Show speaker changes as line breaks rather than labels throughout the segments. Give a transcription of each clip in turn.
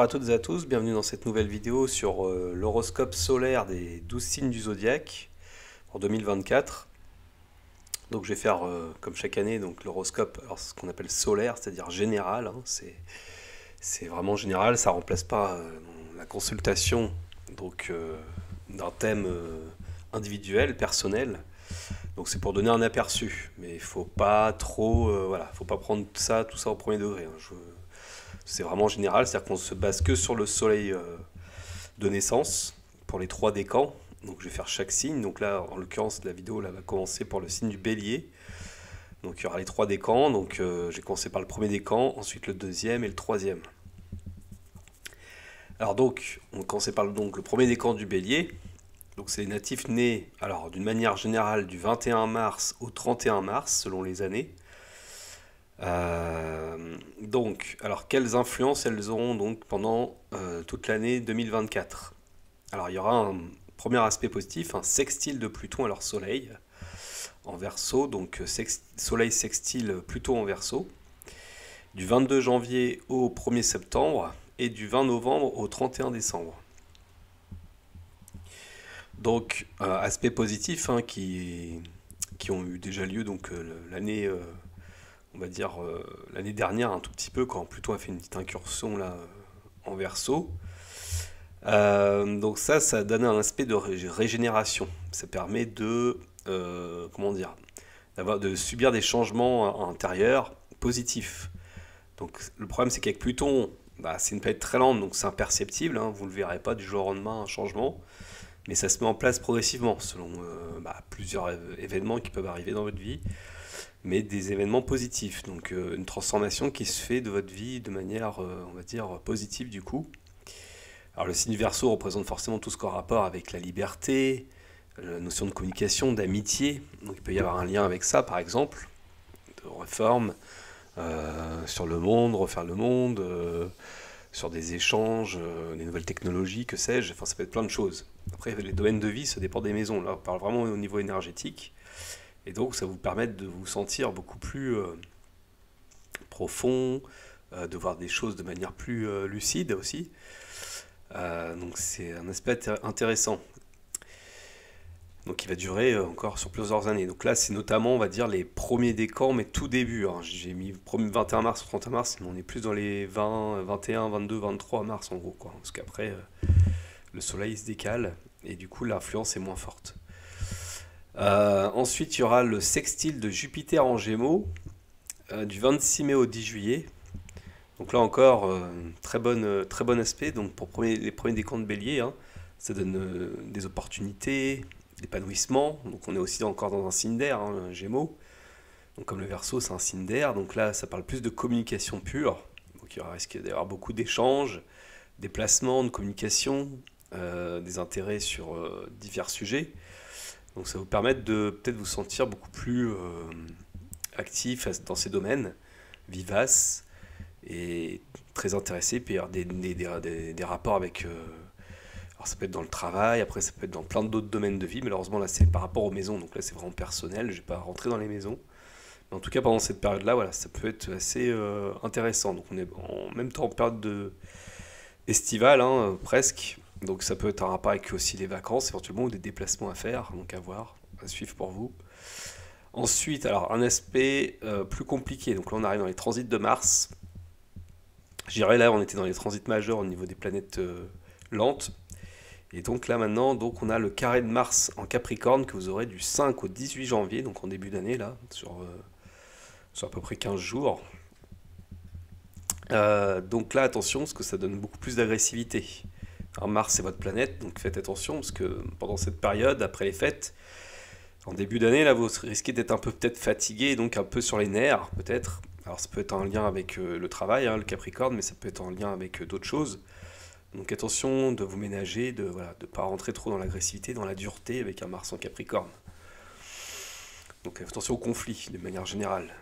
bonjour à toutes et à tous, bienvenue dans cette nouvelle vidéo sur euh, l'horoscope solaire des 12 signes du zodiaque en 2024. Donc je vais faire euh, comme chaque année l'horoscope, ce qu'on appelle solaire, c'est-à-dire général. hein, c'est vraiment général, ça remplace pas euh, la consultation donc d'un thème individuel, personnel. Donc c'est pour donner un aperçu, mais il faut pas trop, voilà, faut pas prendre ça, tout ça au premier degré. hein. C'est vraiment général, c'est-à-dire qu'on se base que sur le soleil euh, de naissance pour les trois décans. Donc je vais faire chaque signe. Donc là, en l'occurrence, la vidéo là, va commencer pour le signe du bélier. Donc il y aura les trois décans. Donc euh, j'ai commencé par le premier décan, ensuite le deuxième et le troisième. Alors donc, on commencer par le, donc, le premier décan du bélier. Donc c'est les natifs nés, d'une manière générale, du 21 mars au 31 mars, selon les années. Euh, donc, alors quelles influences elles auront donc pendant euh, toute l'année 2024? Alors il y aura un premier aspect positif, un sextile de Pluton à leur soleil en Verseau, donc euh, soleil sextile Pluton en Verseau, du 22 janvier au 1er septembre et du 20 novembre au 31 décembre. Donc aspect positif hein, qui, qui ont eu déjà lieu donc l'année on va dire euh, l'année dernière un tout petit peu quand Pluton a fait une petite incursion en Verseau. Euh, donc ça, ça donne un aspect de ré- régénération. Ça permet de euh, comment dire de subir des changements intérieurs positifs. Donc le problème c'est qu'avec Pluton, bah, c'est une planète très lente, donc c'est imperceptible. hein, vous ne le verrez pas du jour au lendemain un changement, mais ça se met en place progressivement selon bah, plusieurs événements qui peuvent arriver dans votre vie mais des événements positifs. Donc euh, une transformation qui se fait de votre vie de manière, euh, on va dire, positive du coup. Alors le signe Verseau représente forcément tout ce qui a rapport avec la liberté, la notion de communication, d'amitié. Donc il peut y avoir un lien avec ça, par exemple, de réforme euh, sur le monde, refaire le monde, sur des échanges, des nouvelles technologies, que sais-je. Enfin, ça peut être plein de choses. Après, les domaines de vie, ça dépend des maisons. Là, on parle vraiment au niveau énergétique. Et donc, ça vous permet de vous sentir beaucoup plus euh, profond, euh, de voir des choses de manière plus euh, lucide aussi. Donc, c'est un aspect intér- intéressant. Donc, il va durer encore sur plusieurs années. Donc là, c'est notamment, on va dire, les premiers décans, mais tout début. hein. J'ai mis premier 21 mars ou 31 mars, mais on est plus dans les 20, 21, 22, 23 mars en gros. Parce qu'après, le soleil se décale et du coup, l'influence est moins forte. Euh, ensuite, il y aura le sextile de Jupiter en Gémeaux euh, du 26 mai au 10 juillet. Donc là encore, euh, très, très bon aspect. Donc pour les premiers décans de Bélier, hein, ça donne des opportunités, l'épanouissement. Donc on est aussi encore dans un signe d'air, hein, un Gémeaux. Donc comme le Verseau, c'est un signe d'air. Donc là, ça parle plus de communication pure. Donc il risque d'y avoir beaucoup d'échanges, des placements, de communication, des intérêts sur divers sujets. Donc ça vous permettre de peut-être vous sentir beaucoup plus euh, actif dans ces domaines, vivace et très intéressé, puis avoir des, des, des- des- rapports avec... euh, alors ça peut être dans le travail, après ça peut être dans plein d'autres domaines de vie, malheureusement là c'est par rapport aux maisons, donc là c'est vraiment personnel, je vais pas rentrer dans les maisons. Mais en tout cas pendant cette période-là, voilà, ça peut être assez euh, intéressant. Donc on est en même temps en période de estivale, hein, presque. Donc ça peut être un rapport avec aussi les vacances éventuellement ou des déplacements à faire, donc à voir, à suivre pour vous. Ensuite, alors un aspect euh, plus compliqué. Donc là on arrive dans les transits de Mars. Je dirais là on était dans les transits majeurs au niveau des planètes euh, lentes. Et donc là maintenant, donc on a le carré de Mars en Capricorne que vous aurez du 5 au 18 janvier, donc en début d'année là, sur, euh, sur à peu près 15 jours. Donc là attention parce que ça donne beaucoup plus d'agressivité. Alors Mars c'est votre planète, donc faites attention parce que pendant cette période, après les fêtes, en début d'année, là vous risquez d'être un peu peut-être fatigué, donc un peu sur les nerfs peut-être. Alors ça peut être en lien avec euh, le travail, hein, le Capricorne, mais ça peut être en lien avec euh, d'autres choses. Donc attention de vous ménager, de ne pas rentrer trop dans l'agressivité, dans la dureté avec un Mars en Capricorne. Donc attention au conflit de manière générale.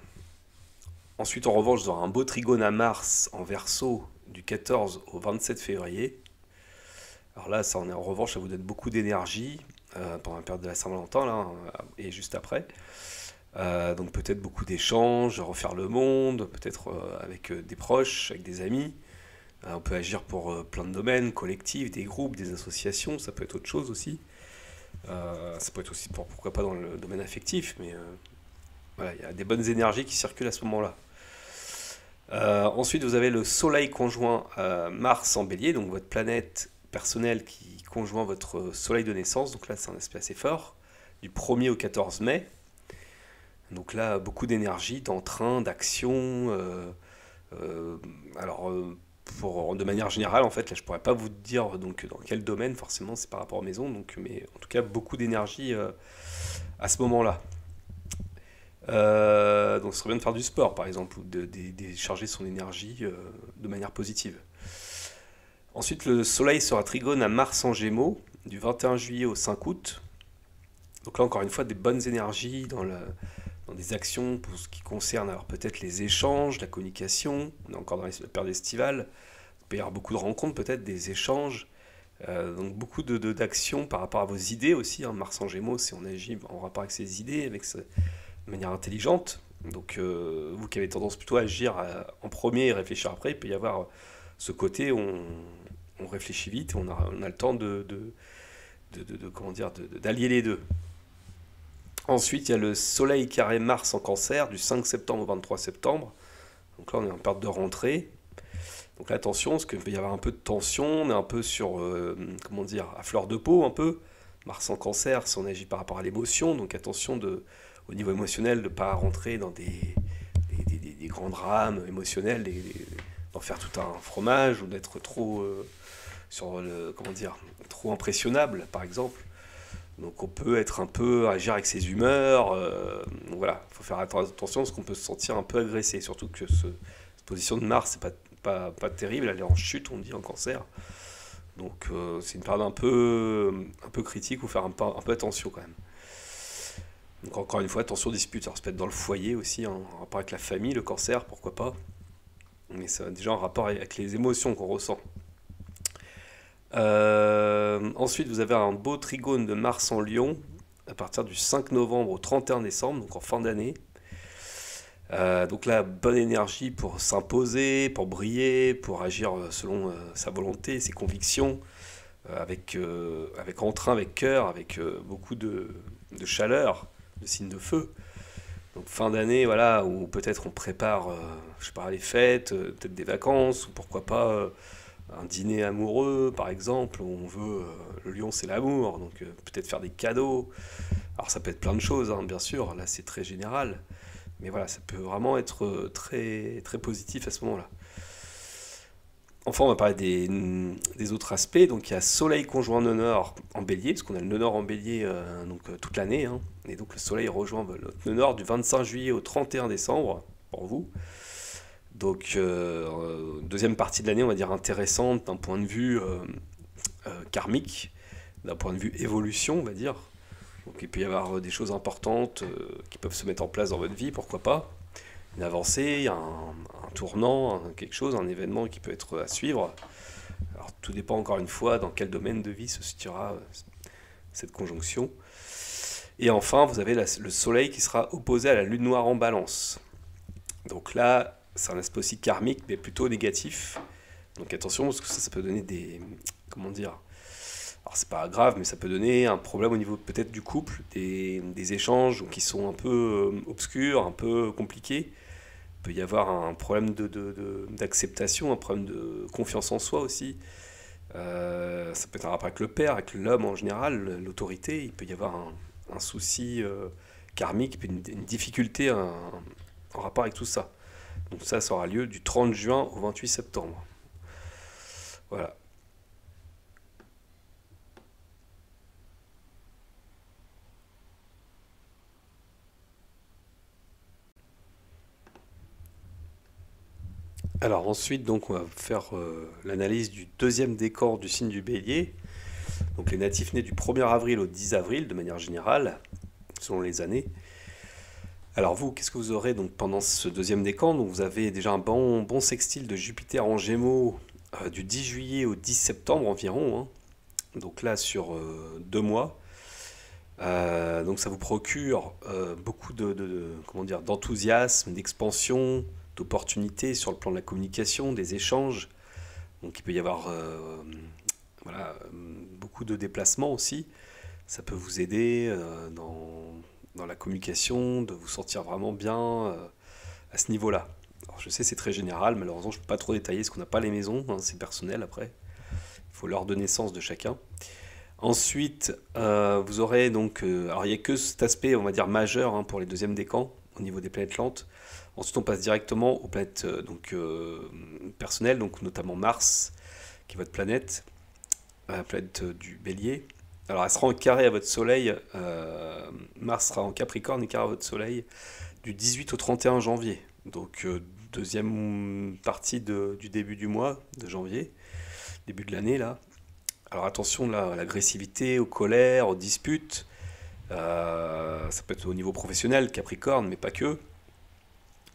Ensuite, en revanche, vous aurez un beau trigone à Mars en verso du 14 au 27 février. Alors là, ça en, est, en revanche, ça vous donne beaucoup d'énergie euh, pendant la période de la Saint-Valentin là, euh, et juste après. Euh, donc peut-être beaucoup d'échanges, refaire le monde, peut-être avec des proches, avec des amis. On peut agir pour plein de domaines, collectifs, des groupes, des associations, ça peut être autre chose aussi. Ça peut être aussi pour pourquoi pas dans le domaine affectif, mais voilà, il y a des bonnes énergies qui circulent à ce moment-là. ensuite, vous avez le Soleil conjoint Mars en Bélier, donc votre planète personnelle qui conjoint votre Soleil de naissance. Donc là, c'est un aspect assez fort, du 1er au 14 mai. Donc là, beaucoup d'énergie, d'entrain, d'action. alors, de manière générale, en fait, là, je pourrais pas vous dire donc dans quel domaine, forcément, c'est par rapport aux maisons, donc, mais en tout cas, beaucoup d'énergie euh, à ce moment-là. Euh, donc, ce serait bien de faire du sport, par exemple, ou de, décharger son énergie euh, de manière positive. Ensuite, le Soleil sera trigone à Mars en Gémeaux, du 21 juillet au 5 août. Donc là, encore une fois, des bonnes énergies dans, des actions pour ce qui concerne alors peut-être les échanges, la communication. On est encore dans la période estivale peut y avoir beaucoup de rencontres, peut-être des échanges, euh, donc beaucoup de, d'actions par rapport à vos idées aussi. Hein. Mars en Gémeaux, si on agit en rapport avec ses idées, avec de manière intelligente. Donc euh, vous qui avez tendance plutôt à agir euh, en premier et réfléchir après, il peut y avoir ce côté on, réfléchit vite, on a, on a le temps de, comment dire d'allier les deux. Ensuite, il y a le Soleil carré Mars en Cancer du 5 septembre au 23 septembre. Donc là, on est en période de rentrée. Donc là, attention, parce qu'il peut y avoir un peu de tension, on est un peu sur, euh, comment dire, à fleur de peau un peu. Mars en cancer, si on agit par rapport à l'émotion, donc attention au niveau émotionnel de ne pas rentrer dans des, grands drames émotionnels, d'en faire tout un fromage ou d'être trop, euh, sur le, comment dire, trop impressionnable, par exemple. Donc on peut être un peu, agir avec ses humeurs. Euh, voilà, il faut faire attention parce qu'on peut se sentir un peu agressé, surtout que ce, cette position de Mars, c'est pas pas, pas terrible, elle est en chute, on dit, en cancer. Donc euh, c'est une période un peu, un peu critique, ou faire un peu, attention quand même. Donc encore une fois, attention aux disputes. Alors ça peut être dans le foyer aussi, hein, en rapport avec la famille, le cancer, pourquoi pas. Mais c'est déjà en rapport avec les émotions qu'on ressent. Euh, ensuite, vous avez un beau trigone de Mars en Lion à partir du 5 novembre au 31 décembre, donc en fin d'année. Euh, donc là, bonne énergie pour s'imposer, pour briller, pour agir euh, selon sa volonté, ses convictions, avec, avec entrain, avec cœur, avec beaucoup de, chaleur, de signes de feu. Donc fin d'année, voilà, où peut-être on prépare, je sais pas, les fêtes, peut-être des vacances, ou pourquoi pas un dîner amoureux, par exemple, où on veut, le lion c'est l'amour, donc peut-être faire des cadeaux. Alors ça peut être plein de choses, hein, bien sûr, là c'est très général. Mais voilà, ça peut vraiment être euh, très, très positif à ce moment-là. Enfin, on va parler des, autres aspects. Donc, il y a Soleil conjoint nœud nord en bélier, parce qu'on a le nœud nord en bélier euh, donc, euh, toute l'année. Hein. Et donc, le Soleil rejoint nœud nord du 25 juillet au 31 décembre, pour vous. Donc, deuxième partie de l'année, on va dire intéressante d'un point de vue karmique, d'un point de vue évolution, on va dire. Donc il peut y avoir euh, des choses importantes euh, qui peuvent se mettre en place dans votre vie, pourquoi pas. Une avancée, un, tournant, quelque chose, un événement qui peut être à suivre. Alors tout dépend encore une fois dans quel domaine de vie se situera euh, cette conjonction. Et enfin, vous avez le Soleil qui sera opposé à la Lune noire en balance. Donc là, c'est un aspect aussi karmique, mais plutôt négatif. Donc attention, parce que ça, peut donner des... Comment dire alors c'est pas grave, mais ça peut donner un problème au niveau peut-être du couple, des, échanges qui sont un peu euh, obscurs, un peu compliqués. Il peut y avoir un problème d'acceptation, un problème de confiance en soi aussi. Euh, ça peut être un rapport avec le père, avec l'homme en général, l'autorité. Il peut y avoir un, souci euh, karmique, une, une difficulté en rapport avec tout ça. Donc ça, ça aura lieu du 30 juin au 28 septembre. Voilà. Alors ensuite, donc, on va faire euh, l'analyse du deuxième décor du signe du bélier. Donc les natifs nés du 1er avril au 10 avril, de manière générale, selon les années. Alors vous, qu'est-ce que vous aurez donc pendant ce deuxième décan? Vous avez déjà un bon, sextile de Jupiter en Gémeaux euh, du 10 juillet au 10 septembre environ. Hein. Donc là sur euh, deux mois. donc ça vous procure beaucoup de comment d'enthousiasme, d'expansion, d'opportunités sur le plan de la communication, des échanges. Donc il peut y avoir voilà, beaucoup de déplacements aussi. Ça peut vous aider dans, dans, la communication, de vous sentir vraiment bien à ce niveau-là. Alors je sais c'est très général, malheureusement je ne peux pas trop détailler parce qu'on n'a pas les maisons, hein, c'est personnel après. Il faut l'ordre de naissance de chacun. Ensuite, euh, vous aurez donc, euh, alors il n'y a que cet aspect, on va dire majeur hein, pour les deuxièmes décans au niveau des planètes lentes. Ensuite, on passe directement aux planètes euh, donc personnelles, donc notamment Mars, qui est votre planète, la planète du Bélier. Alors, elle sera en carré à votre Soleil. Mars sera en Capricorne et carré à votre Soleil du 18 au 31 janvier. Donc, deuxième partie du début du mois de janvier, début de l'année là. Alors attention à l'agressivité, aux colères, aux disputes. Euh, ça peut être au niveau professionnel, Capricorne, mais pas que.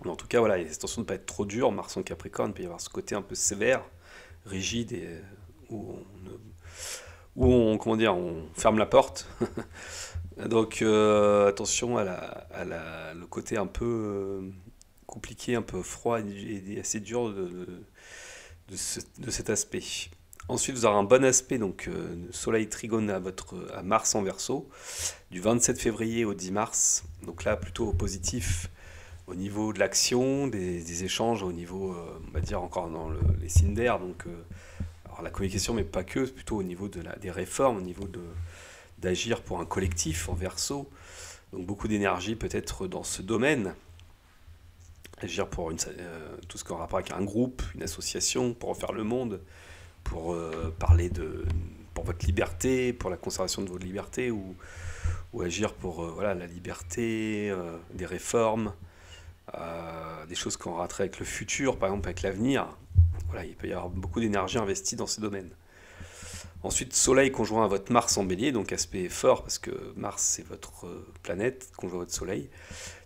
Mais en tout cas, voilà, attention de ne pas être trop dur. Mars en Capricorne, il peut y avoir ce côté un peu sévère, rigide, et où on, où on comment dire, on ferme la porte. Donc euh, attention à, la, le côté un peu euh, compliqué, un peu froid et, assez dur de, cet aspect. Ensuite, vous aurez un bon aspect, donc euh, Soleil trigone à, votre, Mars en verso, du 27 février au 10 mars. Donc là, plutôt positif au niveau de l'action, des, échanges, au niveau, on va dire encore dans les signes alors la communication, mais pas que, plutôt au niveau de la, des réformes, au niveau d'agir pour un collectif en verso. Donc beaucoup d'énergie peut-être dans ce domaine. Agir pour une, tout ce qui a rapport avec un groupe, une association, pour refaire le monde pour euh, parler de pour votre liberté, pour la conservation de votre liberté, ou, ou agir pour euh, voilà, la liberté, euh, des réformes, des choses qu'on raterait avec le futur, par exemple avec l'avenir. Il peut y avoir beaucoup d'énergie investie dans ces domaines. Ensuite, Soleil conjoint à votre Mars en bélier, donc aspect fort, parce que Mars, c'est votre planète, conjoint à votre Soleil,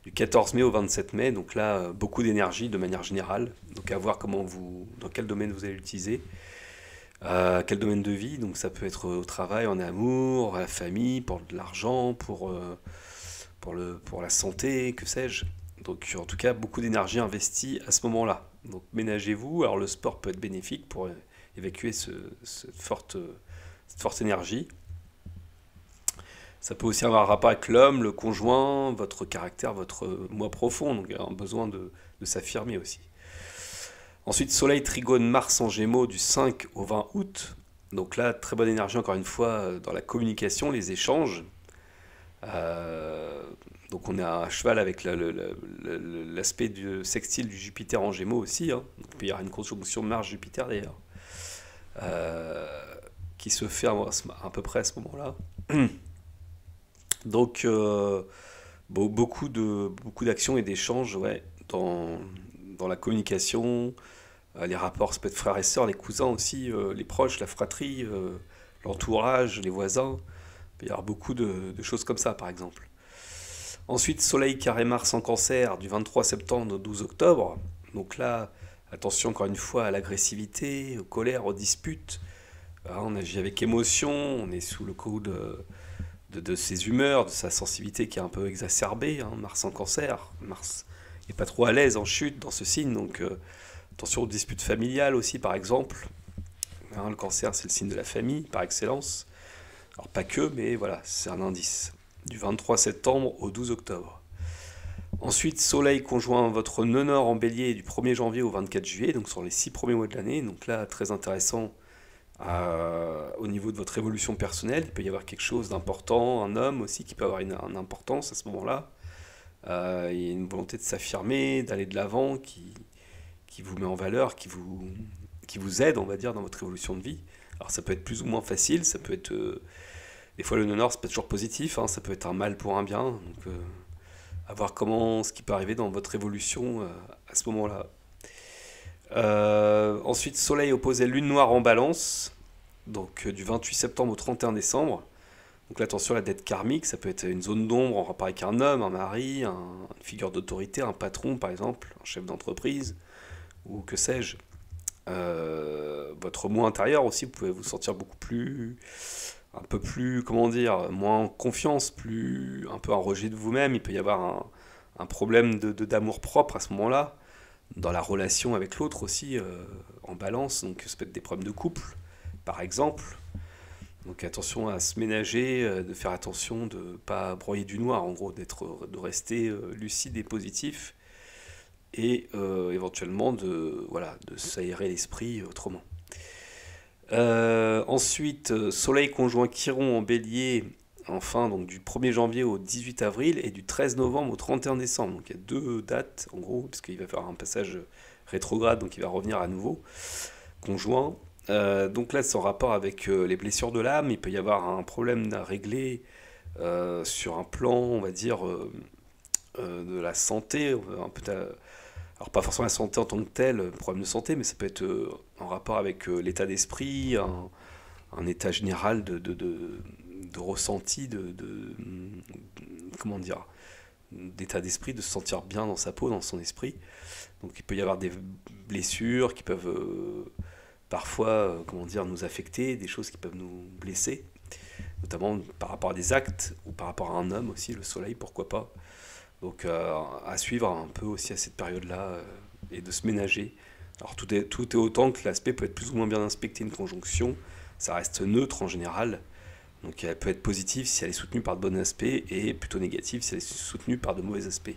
du 14 mai au 27 mai. Donc là, beaucoup d'énergie de manière générale. Donc à voir comment vous, dans quel domaine vous allez l'utiliser. Euh, quel domaine de vie Donc ça peut être au travail, en amour, à la famille, pour de l'argent, pour, euh, pour, le, pour la santé, que sais-je. Donc en tout cas, beaucoup d'énergie investie à ce moment-là. Donc ménagez-vous. Alors le sport peut être bénéfique pour évacuer ce, cette, forte, énergie. Ça peut aussi avoir un rapport avec l'homme, le conjoint, votre caractère, votre moi profond, donc un besoin de, de s'affirmer aussi. Ensuite, Soleil trigone Mars en Gémeaux du 5 au 20 août. Donc là, très bonne énergie encore une fois euh, dans la communication, les échanges. Euh, donc on est à cheval avec l'aspect du sextile du Jupiter en Gémeaux aussi. Hein. il y aura une conjonction Mars-Jupiter d'ailleurs, euh, qui se fait à, peu près à ce moment-là. Donc beaucoup de beaucoup d'actions et d'échanges dans, la communication, euh, les rapports, peut être frères et sœurs, les cousins aussi, euh, les proches, la fratrie, euh, l'entourage, les voisins. Il y avoir beaucoup de, choses comme ça, par exemple. Ensuite, Soleil carré Mars en cancer du 23 septembre au 12 octobre. Donc là, attention encore une fois à l'agressivité, aux colères, aux disputes. Hein, on agit avec émotion, on est sous le coup de, ses humeurs, de sa sensibilité qui est un peu exacerbée. Hein. Mars en cancer, Mars n'est pas trop à l'aise en chute dans ce signe, donc Attention aux disputes familiales aussi, par exemple. Hein, le cancer, c'est le signe de la famille, par excellence. Alors pas que, mais voilà, c'est un indice. Du 23 septembre au 12 octobre. Ensuite, Soleil conjoint votre nord en bélier du 1er janvier au 24 juillet, donc sur les six premiers mois de l'année. Donc là, très intéressant euh, au niveau de votre évolution personnelle. Il peut y avoir quelque chose d'important, un homme aussi qui peut avoir une, importance à ce moment-là. Euh, il y a une volonté de s'affirmer, d'aller de l'avant, qui, vous met en valeur, qui vous, qui vous aide, on va dire, dans votre évolution de vie. Alors ça peut être plus ou moins facile, ça peut être... Euh, des fois le non-nord, c'est pas toujours positif, hein, ça peut être un mal pour un bien. Donc euh, à voir comment, ce qui peut arriver dans votre évolution euh, à ce moment-là. ensuite, Soleil opposé Lune Noire en balance, donc du 28 septembre au 31 décembre. Donc attention à la dette karmique, ça peut être une zone d'ombre en rapport avec un homme, un mari, une figure d'autorité, un patron par exemple, un chef d'entreprise ou que sais-je. Euh, votre moi intérieur aussi, vous pouvez vous sentir beaucoup plus, un peu plus, comment dire, moins confiance, plus, un peu un rejet de vous-même. Il peut y avoir un, un problème de, d'amour propre à ce moment-là, dans la relation avec l'autre aussi, euh, en balance, donc ça peut être des problèmes de couple, par exemple. Donc attention à se ménager, euh, de faire attention de ne pas broyer du noir, en gros, d'être, de rester euh, lucide et positif, et éventuellement de, voilà, de s'aérer l'esprit autrement. Ensuite, Soleil conjoint Chiron en bélier, enfin, donc du 1er janvier au 18 avril, et du 13 novembre au 31 décembre. Donc il y a deux dates, en gros, puisqu'il va faire un passage rétrograde, donc il va revenir à nouveau, conjoint. Euh, donc là, c'est en rapport avec euh, les blessures de l'âme. Il peut y avoir un problème à régler euh, sur un plan, on va dire, de la santé. Un peu alors pas forcément la santé en tant que telle, problème de santé, mais ça peut être en rapport avec l'état d'esprit, un, état général de, de, de, ressenti, de, comment dire, d'état d'esprit, de se sentir bien dans sa peau, dans son esprit. Donc il peut y avoir des blessures qui peuvent euh, parfois euh, comment dire, nous affecter, des choses qui peuvent nous blesser, notamment par rapport à des actes ou par rapport à un homme aussi, le soleil, pourquoi pas. Donc euh, à suivre un peu aussi à cette période-là et de se ménager. Alors tout est, tout est autant que l'aspect peut être plus ou moins bien inspecté, une conjonction, ça reste neutre en général. Donc elle peut être positive si elle est soutenue par de bons aspects et plutôt négative si elle est soutenue par de mauvais aspects.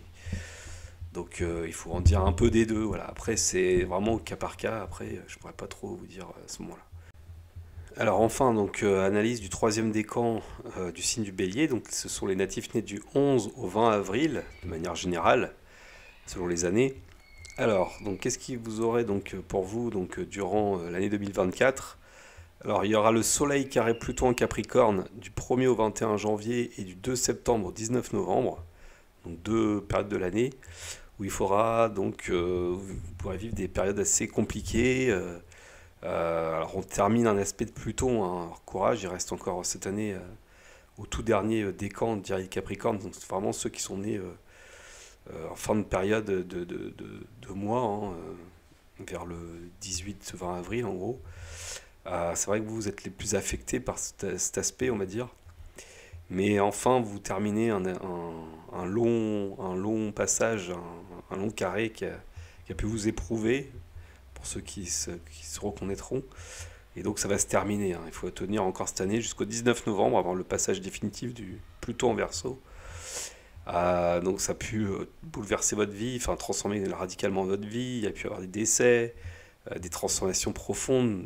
Donc euh, il faut en dire un peu des deux. Voilà. Après, c'est vraiment au cas par cas. Après, je pourrais pas trop vous dire à ce moment-là. Alors enfin, donc euh, analyse du troisième décan euh, du signe du bélier. Donc ce sont les natifs nés du 11 au 20 avril, de manière générale, selon les années. Alors, donc qu'est-ce qui vous aurait donc pour vous donc durant l'année 2024 Alors il y aura le Soleil carré Pluton en Capricorne du 1er au 21 janvier et du 2 septembre au 19 novembre. Donc deux périodes de l'année où il faudra donc, euh, vous pourrez vivre des périodes assez compliquées. Euh, euh, alors on termine un aspect de Pluton, hein, courage, il reste encore cette année au tout dernier décan de Capricorne, donc c'est vraiment ceux qui sont nés en fin de période de, de, de, mois, hein, vers le 18-20 avril en gros. c'est vrai que vous êtes les plus affectés par cet aspect, on va dire. Mais enfin, vous terminez un, un, long, un long passage, un, long carré qui a, pu vous éprouver, pour ceux qui se, reconnaîtront. Et donc ça va se terminer. Hein. Il faut tenir encore cette année jusqu'au 19 novembre, avant le passage définitif du Pluton en verso. Euh, donc ça a pu euh, bouleverser votre vie, enfin transformer radicalement votre vie. Il y a pu y avoir des décès, euh, des transformations profondes.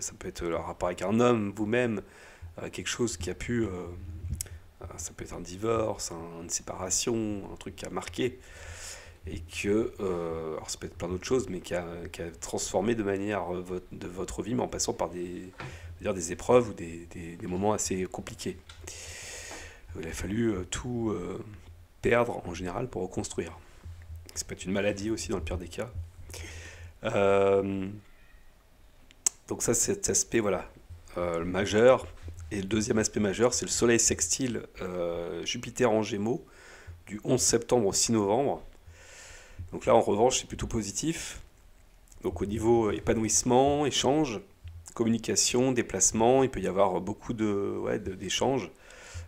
ça peut être le rapport avec un homme, vous-même, quelque chose qui a pu, ça peut être un divorce, une séparation, un truc qui a marqué, et que, euh, alors ça peut être plein d'autres choses, mais qui a, transformé de manière de votre vie, mais en passant par des, dire des épreuves ou des, des, moments assez compliqués. Il a fallu tout perdre en général pour reconstruire. Ça peut être une maladie aussi dans le pire des cas. donc ça, c'est cet aspect voilà, majeur et le deuxième aspect majeur, c'est le Soleil sextile euh, Jupiter en Gémeaux du 11 septembre au 6 novembre. Donc là, en revanche, c'est plutôt positif. Donc au niveau épanouissement, échange, communication, déplacement, il peut y avoir beaucoup de, ouais, d'échanges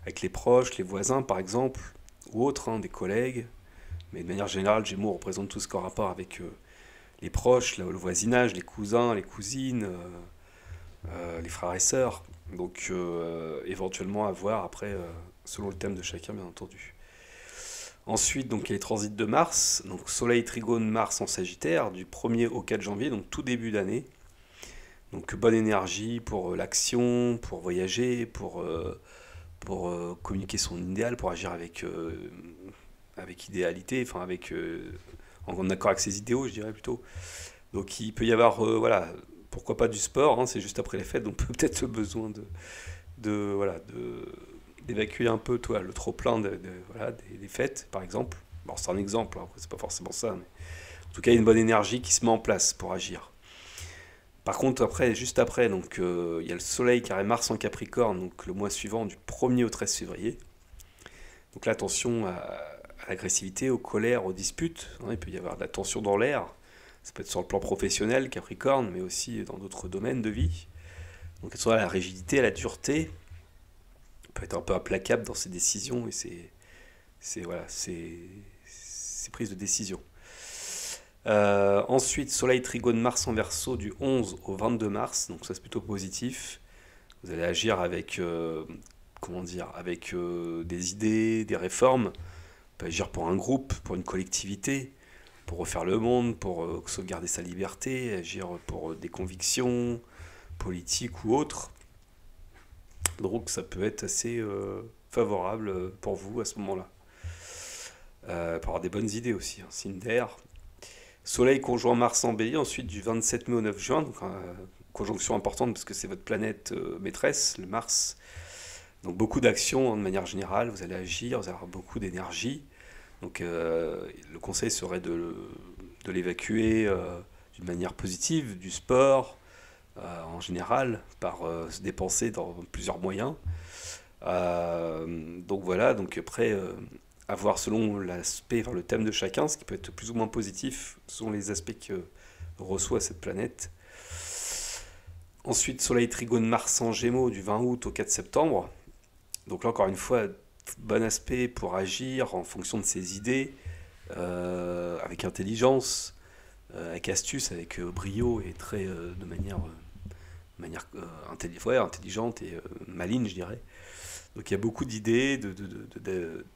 avec les proches, les voisins par exemple, ou autres, hein, des collègues. Mais de manière générale, Gémeaux représente tout ce qui a rapport avec euh, les proches, le, voisinage, les cousins, les cousines, euh, les frères et sœurs. Donc euh, éventuellement à voir après, euh, selon le thème de chacun bien entendu. Ensuite, donc, il y a les transits de Mars, donc Soleil trigone Mars en Sagittaire, du 1er au 4 janvier, donc tout début d'année. Donc bonne énergie pour euh, l'action, pour voyager, pour, pour communiquer son idéal, pour agir avec, avec idéalité, enfin avec en accord avec ses idéaux, je dirais plutôt. Donc il peut y avoir voilà, pourquoi pas du sport, hein, c'est juste après les fêtes, donc peut-être besoin de, de voilà, de, d'évacuer un peu toi, le trop-plein de, voilà, des, fêtes, par exemple. Bon, c'est un exemple, hein, c'est pas forcément ça, mais en tout cas, il y a une bonne énergie qui se met en place pour agir. Par contre, après, juste après, donc, euh, il y a le Soleil carré Mars en Capricorne, donc le mois suivant, du 1er au 13 février. Donc là, attention à, l'agressivité, aux colères, aux disputes. Hein, il peut y avoir de la tension dans l'air. Ça peut être sur le plan professionnel, Capricorne, mais aussi dans d'autres domaines de vie. Donc, soit la rigidité, la dureté, peut être un peu implacable dans ses décisions et ses, ses, voilà, ses, ses prises de décision. Euh, ensuite, Soleil Trigone Mars en verso du 11 au 22 mars, donc ça c'est plutôt positif. Vous allez agir avec, euh, comment dire, avec euh, des idées, des réformes. Vous pouvez agir pour un groupe, pour une collectivité, pour refaire le monde, pour sauvegarder sa liberté, agir pour des convictions politiques ou autres. Donc ça peut être assez favorable pour vous à ce moment-là. pour avoir des bonnes idées aussi, hein. d'air, Soleil conjoint Mars en bélier, ensuite du 27 mai au 9 juin, donc euh, conjonction importante parce que c'est votre planète euh, maîtresse, le Mars. Donc beaucoup d'actions hein, de manière générale, vous allez agir, vous allez avoir beaucoup d'énergie. Donc euh, le conseil serait de, de l'évacuer d'une manière positive, du sport en général, par se dépenser dans plusieurs moyens. donc voilà, donc après à voir selon l'aspect, le thème de chacun, ce qui peut être plus ou moins positif selon les aspects que reçoit cette planète. Ensuite, Soleil Trigone Mars en Gémeaux du 20 août au 4 septembre. Donc là, encore une fois, bon aspect pour agir en fonction de ses idées, euh, avec intelligence, euh, avec astuce, avec euh, brio et très de manière, manière intelligente et maligne, je dirais. Donc il y a beaucoup d'idées, de, de,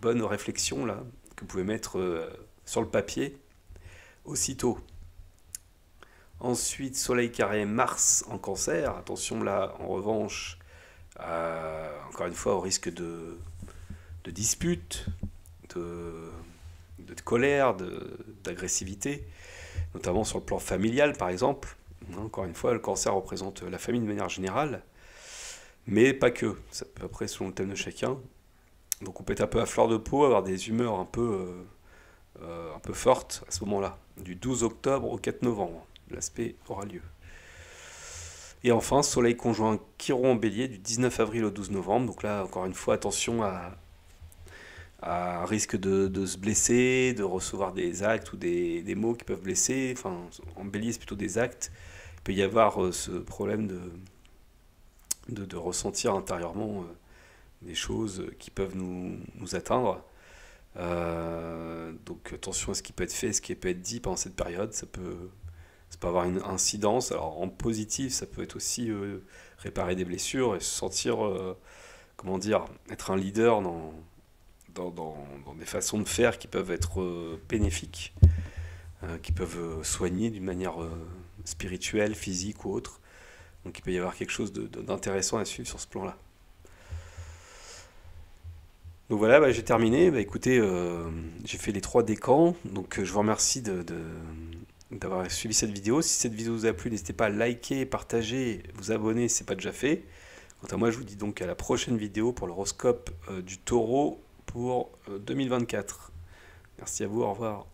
bonnes réflexions là, que vous pouvez mettre euh, sur le papier aussitôt. Ensuite, Soleil carré Mars en cancer. Attention là, en revanche, encore une fois, au risque de, de disputes, de, de colère, d'agressivité, notamment sur le plan familial par exemple. Encore une fois, le cancer représente la famille de manière générale. Mais pas que, ça peut après selon le thème de chacun. Donc on peut être un peu à fleur de peau, avoir des humeurs un peu, euh, euh, un peu fortes à ce moment-là, du 12 octobre au 4 novembre. L'aspect aura lieu. Et enfin, Soleil conjoint Chiron en bélier du 19 avril au 12 novembre. Donc là, encore une fois, attention à, à risque de, se blesser, de recevoir des actes ou des, mots qui peuvent blesser. Enfin, en bélier, plutôt des actes. Il peut y avoir euh, ce problème de, de, ressentir intérieurement euh, des choses qui peuvent nous, atteindre. Euh, donc attention à ce qui peut être fait, ce qui peut être dit pendant cette période. Ça peut, ça peut avoir une incidence. Alors en positif, ça peut être aussi réparer des blessures et se sentir, comment dire, être un leader dans, dans, dans, des façons de faire qui peuvent être bénéfiques, qui peuvent soigner d'une manière spirituelle, physique ou autre. Donc il peut y avoir quelque chose d'intéressant à suivre sur ce plan-là. Donc voilà, bah, j'ai terminé. Bah, écoutez, euh, j'ai fait les trois décans. Donc euh, je vous remercie d'avoir suivi cette vidéo. Si cette vidéo vous a plu, n'hésitez pas à liker, partager, vous abonner si ce n'est pas déjà fait. Quant à moi, je vous dis donc à la prochaine vidéo pour l'horoscope euh, du taureau pour 2024. Merci à vous, au revoir.